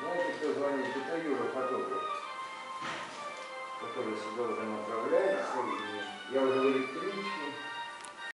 Знаете, кто звонит? Это Юра, фотограф, который сюда уже направляет. Я уже